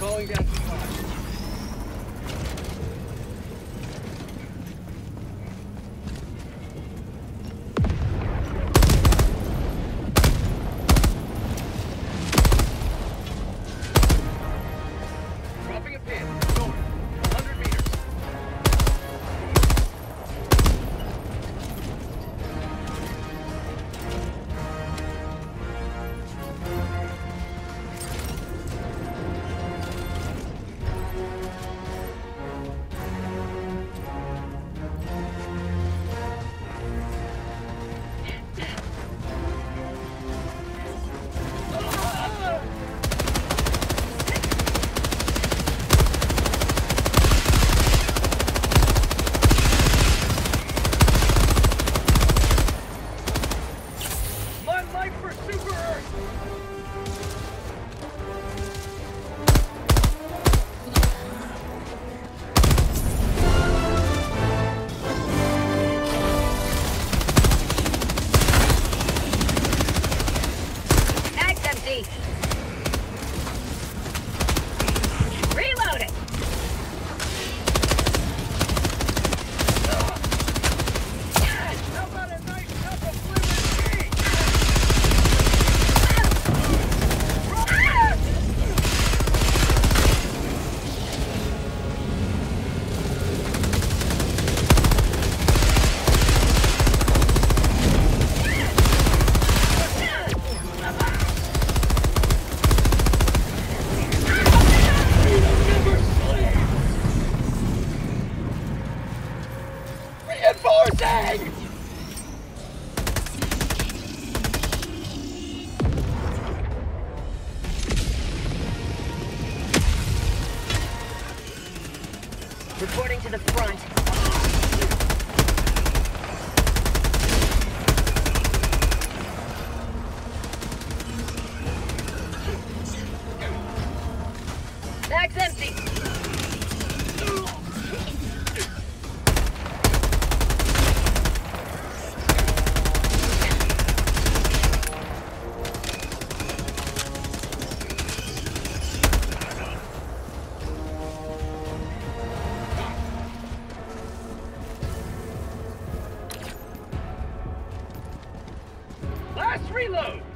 Calling down Last reload!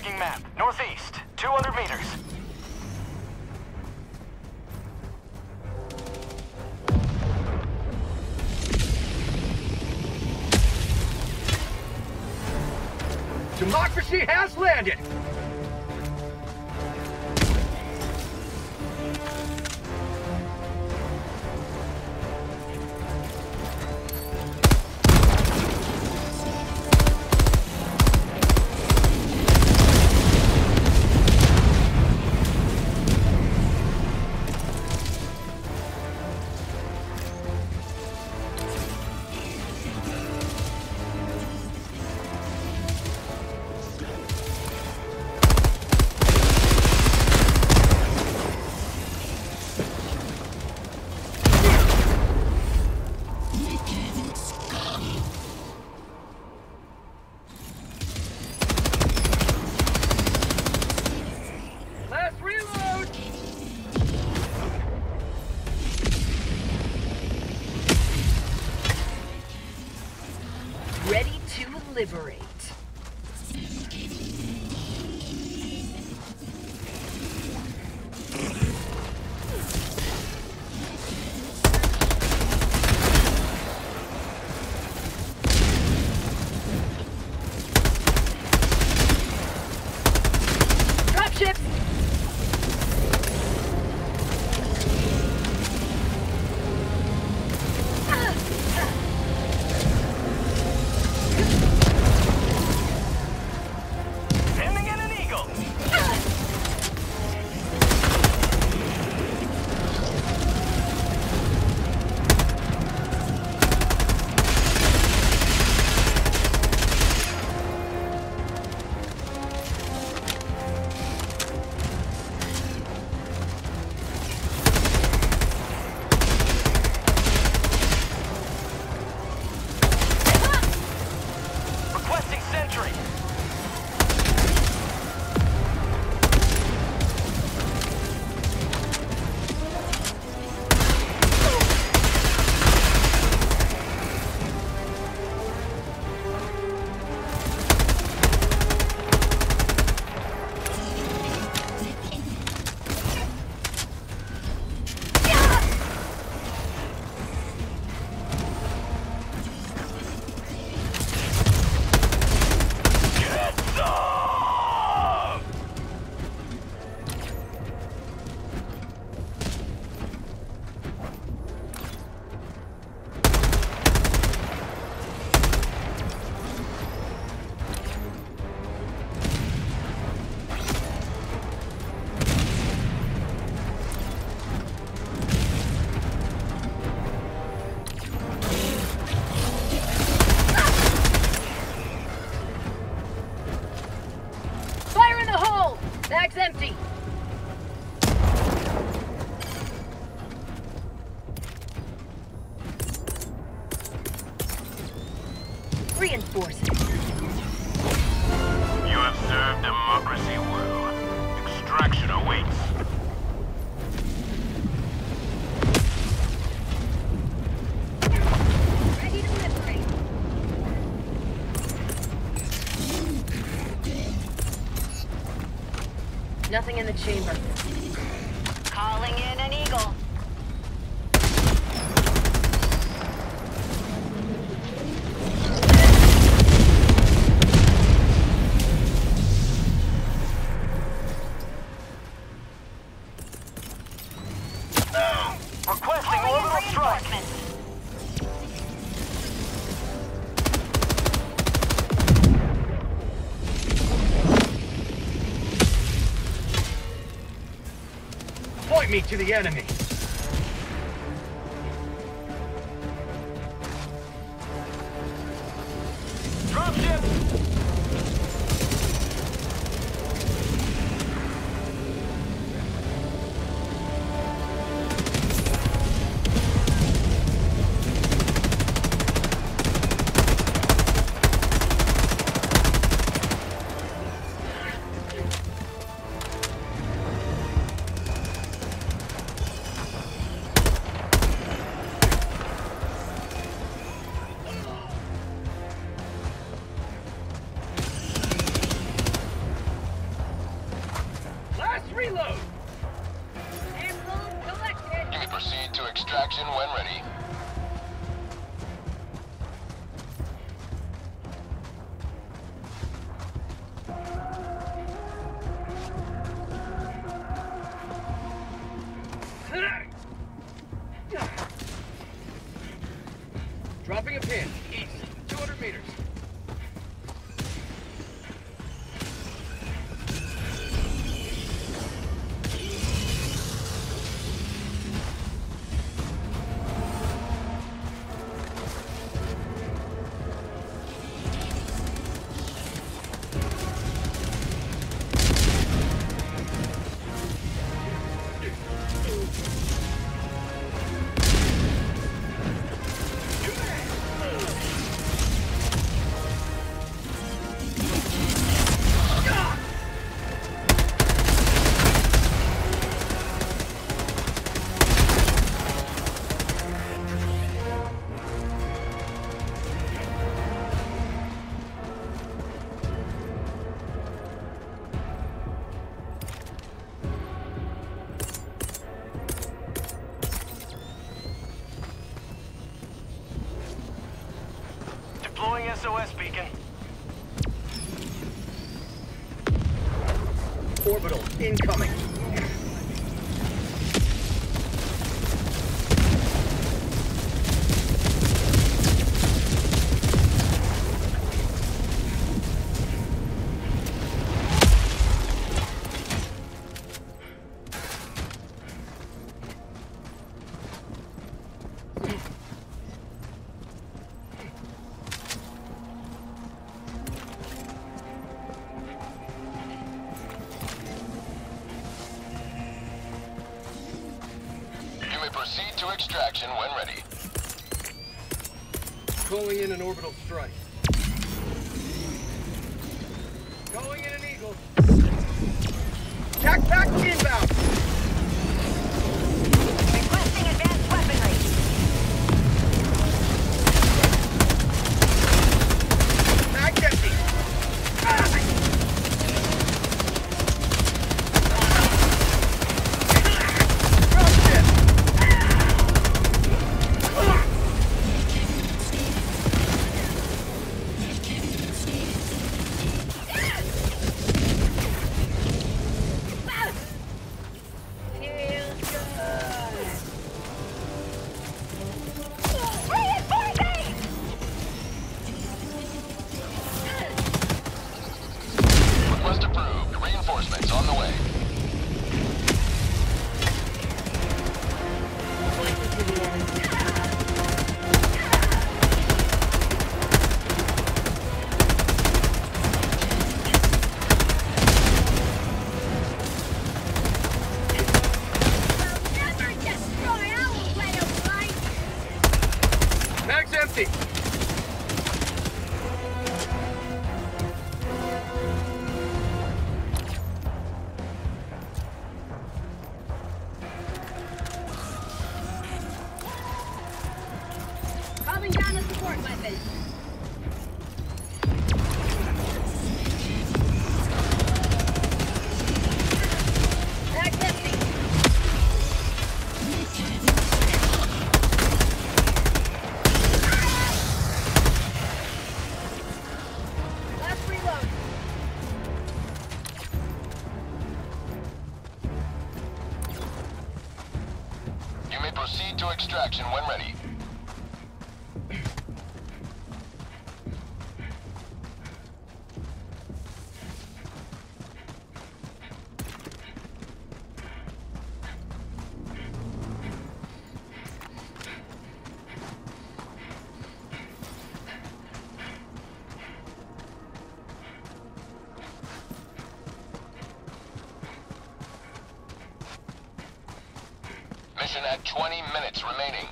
Tagging map. Northeast. 200 meters. Democracy has landed! Nothing in the chamber. the enemy. Deploying SOS beacon. Orbital incoming. 对 Ignition at 20 minutes remaining.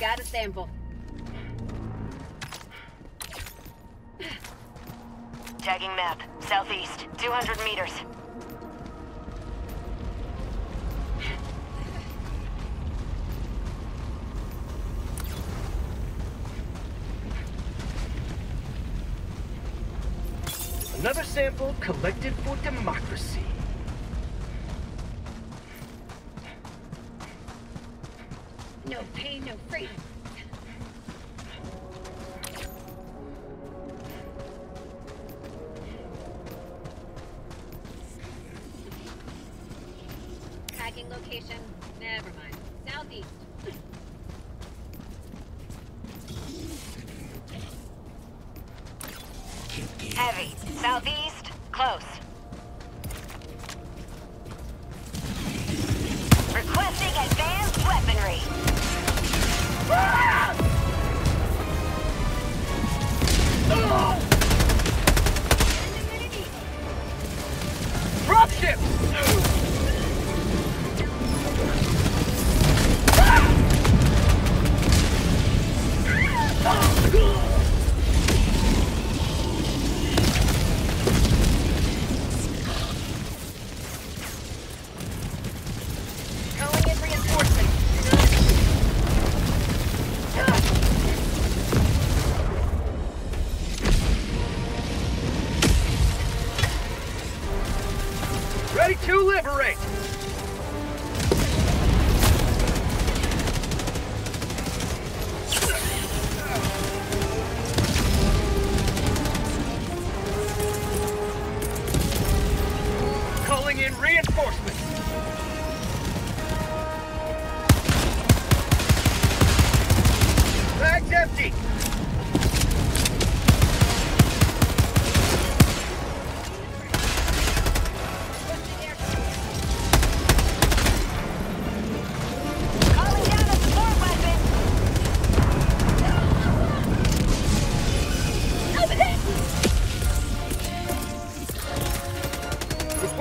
Got a sample. Tagging map, southeast, 200 meters. Another sample collected for democracy. Never mind. Southeast.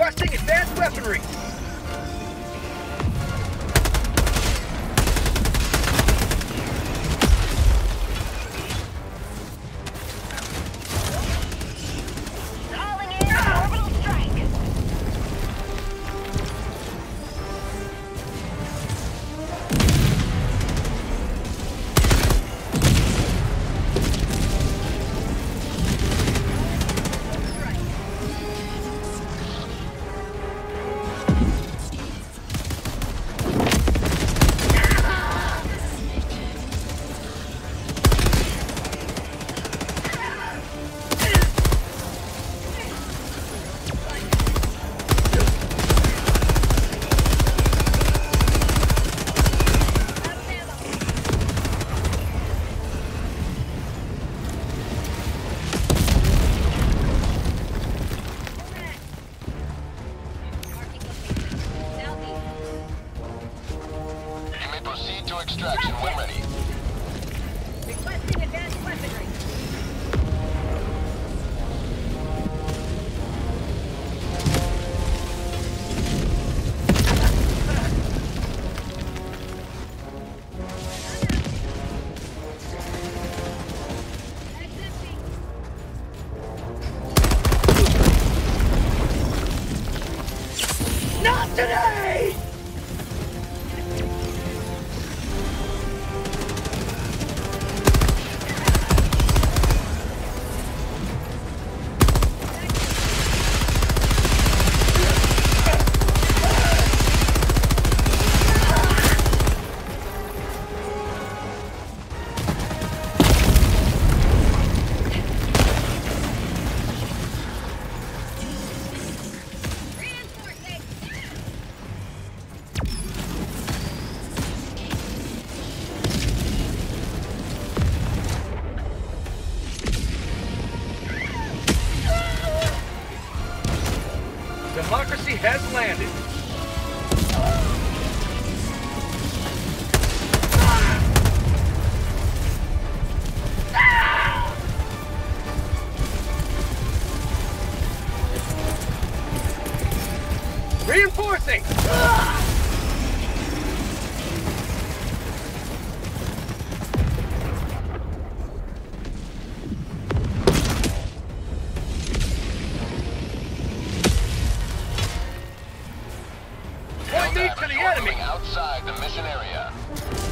Requesting advanced weaponry. distraction. feet to the enemy. Outside the mission area.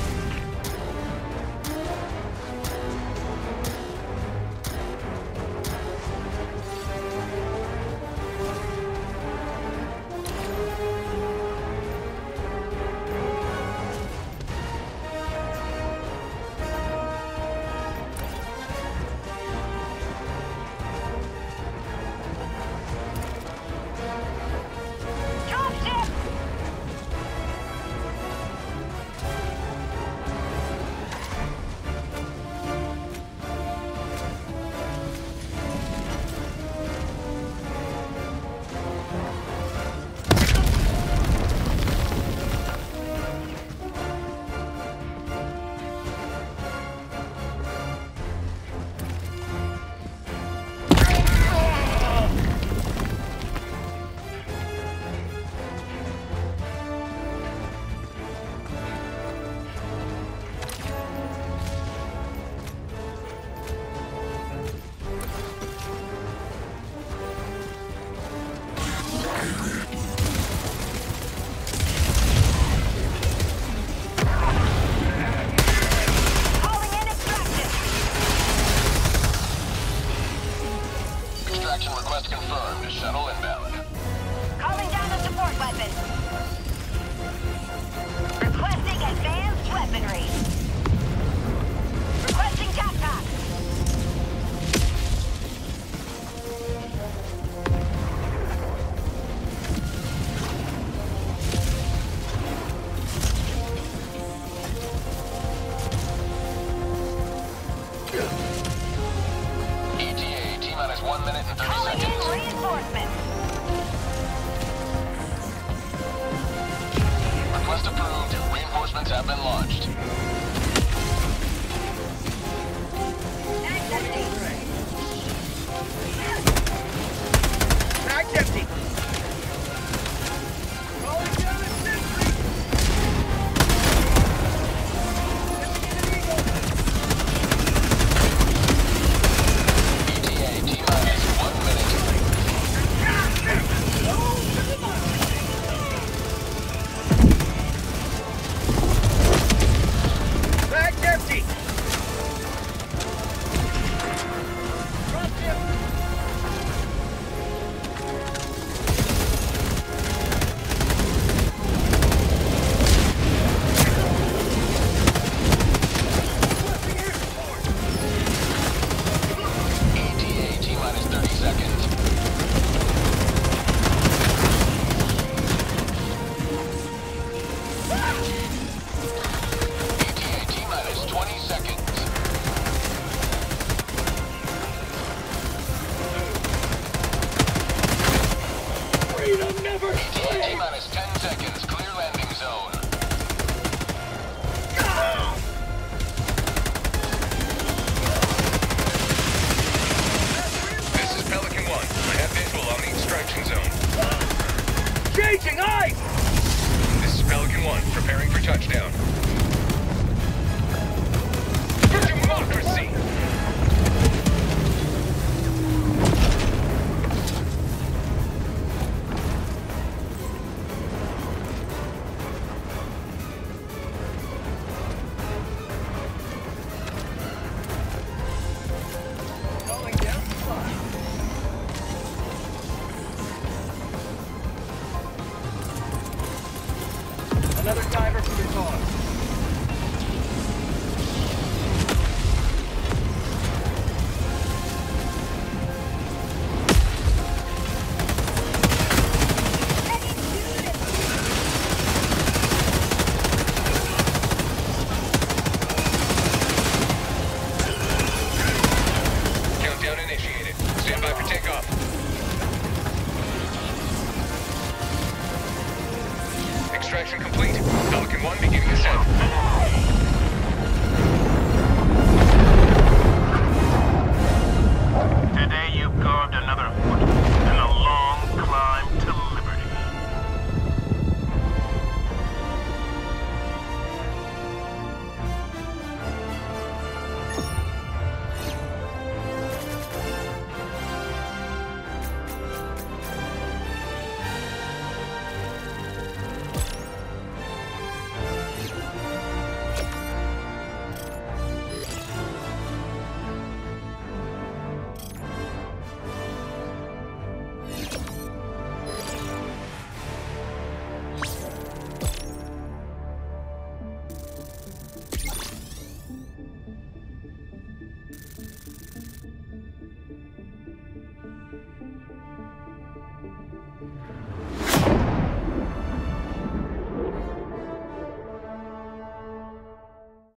Have been launched.